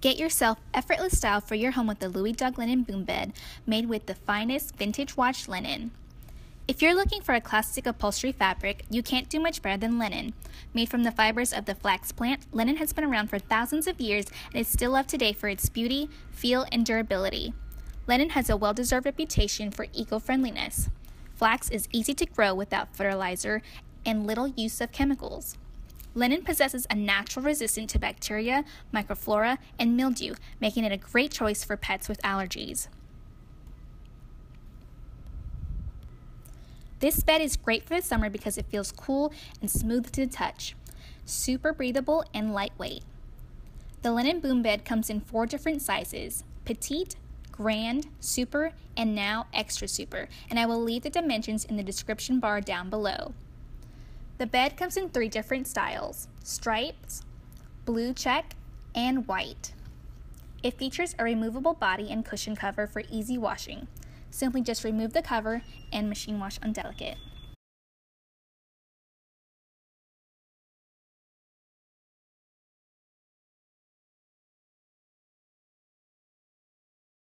Get yourself effortless style for your home with the Louisdog linen boom bed made with the finest vintage wash linen. If you're looking for a classic upholstery fabric, you can't do much better than linen. Made from the fibers of the flax plant, linen has been around for thousands of years and is still loved today for its beauty, feel, and durability. Linen has a well deserved reputation for eco friendliness. Flax is easy to grow without fertilizer and little use of chemicals. Linen possesses a natural resistance to bacteria, microflora, and mildew, making it a great choice for pets with allergies. This bed is great for the summer because it feels cool and smooth to the touch, super breathable and lightweight. The linen boom bed comes in four different sizes petite, grand, super, and now extra super, and I will leave the dimensions in the description bar down below. The bed comes in three different styles stripes, blue check, and white. It features a removable body and cushion cover for easy washing. Simply just remove the cover and machine wash undelicate.